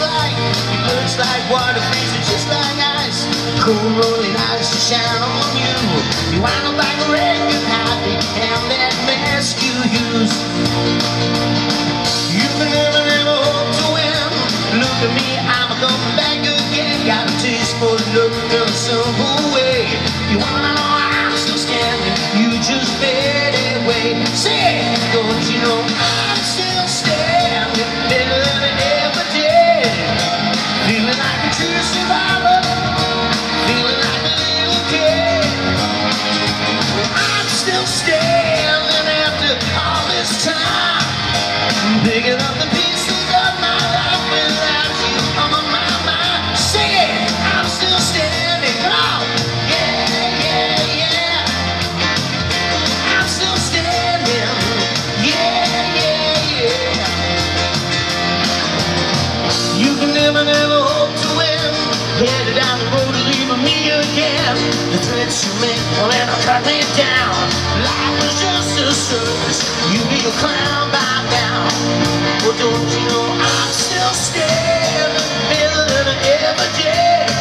like. It looks like water freezing just like ice. Cool rolling ice to shine on you. You wind up like a record happy and that mask you use. Sim! Can never, never hope to win. Headed down the road to leaving me again. The threats you make will never cut me down. Life was just a circus. You be a clown by now. Well, don't you know I'm still standing better than I ever did.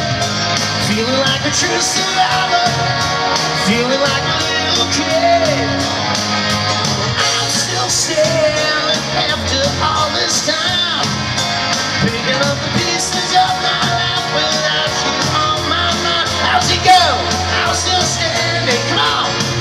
Feeling like a true survivor. Feeling like a little kid. now.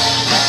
Thank you.